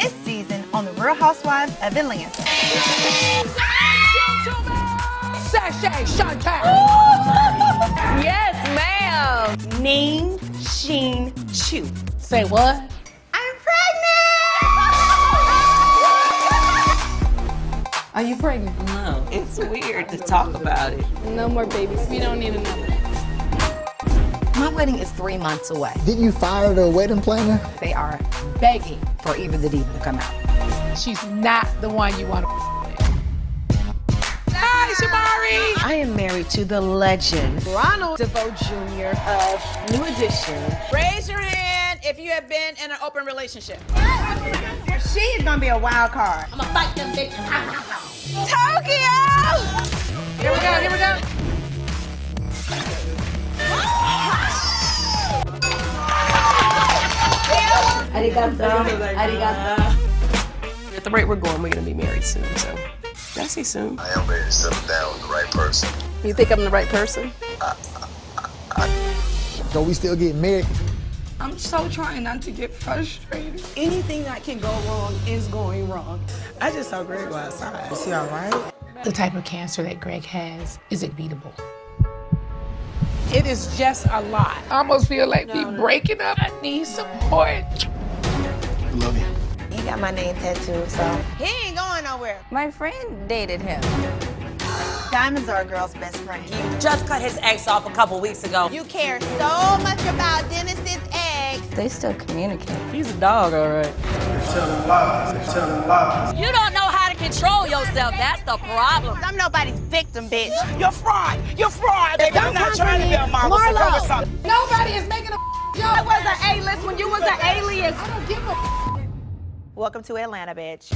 this season on The Real Housewives of Atlanta. Sashay Chantal. Yes, ma'am. Name Sheen Chu. Say what? I'm pregnant! Are you pregnant? No, it's weird to talk about it. No more babies. We don't need another. My wedding is three months away. Didn't you fire the wedding planner? They are begging for even the Diva to come out. She's not the one you want to Hi, Shamari. I am married to the legend. Ronald DeVoe Jr. of New Edition. Raise your hand if you have been in an open relationship. She is gonna be a wild card. I'm gonna fight them bitches. Tokyo! Here we go, here we go. At the rate we're going, we're gonna be married soon. So that's say soon. I am ready to settle down with the right person. You think I'm the right person? So we still getting married? I'm so trying not to get frustrated. Anything that can go wrong is going wrong. I just saw Gregg go outside. Is he all right? The type of cancer that Gregg has, is it beatable? It is just a lot. I almost feel like we breaking up. I need support. Love you. He got my name tattooed, so. He ain't going nowhere. My friend dated him. Diamonds are a girl's best friend. He just cut his ex off a couple weeks ago. You care so much about Dennis's ex. They still communicate. He's a dog, all right. You don't know how to control yourself. That's the problem. I'm nobody's victim, bitch. You're fraud. You're fraud, baby. I'm not trying to be a model. So go with something. Nobody is making a Welcome to Atlanta, bitch.